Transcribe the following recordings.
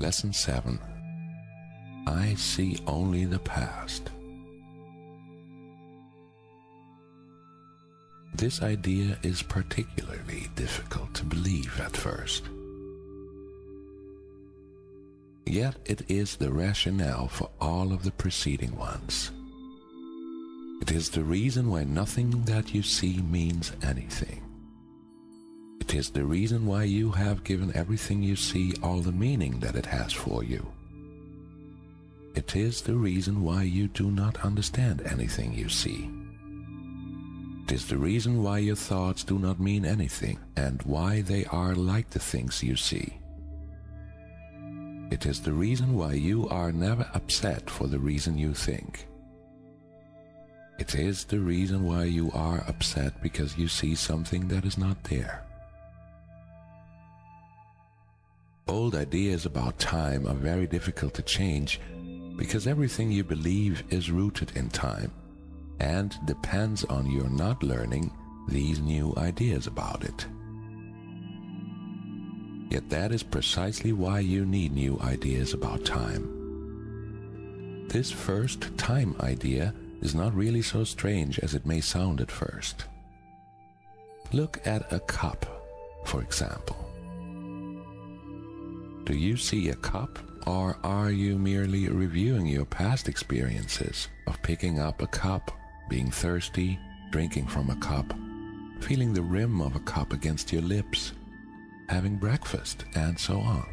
Lesson 7 I see only the past. This idea is particularly difficult to believe at first. Yet it is the rationale for all of the preceding ones. It is the reason why nothing that you see means anything. It is the reason why you have given everything you see all the meaning that it has for you. It is the reason why you do not understand anything you see. It is the reason why your thoughts do not mean anything and why they are like the things you see. It is the reason why you are never upset for the reason you think. It is the reason why you are upset because you see something that is not there. Old ideas about time are very difficult to change because everything you believe is rooted in time and depends on your not learning these new ideas about it. Yet that is precisely why you need new ideas about time. This first time idea is not really so strange as it may sound at first. Look at a cup, for example. Do you see a cup or are you merely reviewing your past experiences of picking up a cup, being thirsty, drinking from a cup, feeling the rim of a cup against your lips, having breakfast, and so on?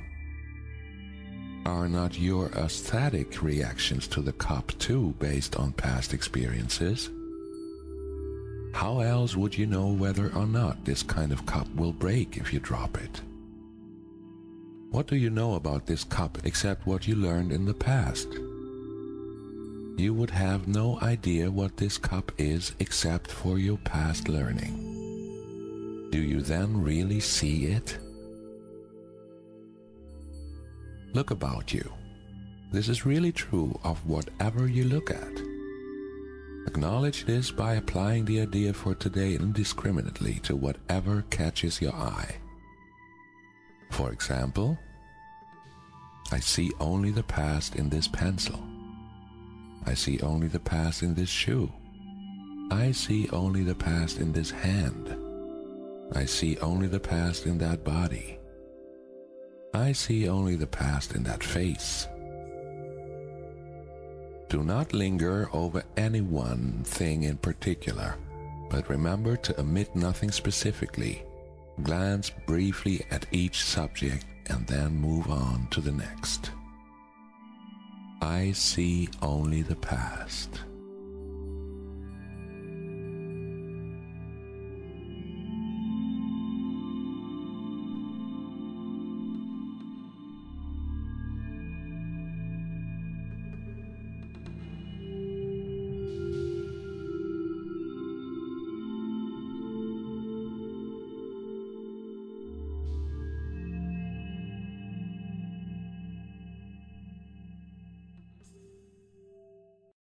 Are not your aesthetic reactions to the cup too based on past experiences? How else would you know whether or not this kind of cup will break if you drop it? What do you know about this cup except what you learned in the past? You would have no idea what this cup is except for your past learning. Do you then really see it? Look about you. This is really true of whatever you look at. Acknowledge this by applying the idea for today indiscriminately to whatever catches your eye. For example, I see only the past in this pencil. I see only the past in this shoe. I see only the past in this hand. I see only the past in that body. I see only the past in that face. Do not linger over any one thing in particular, but remember to omit nothing specifically. Glance briefly at each subject and then move on to the next. I see only the past.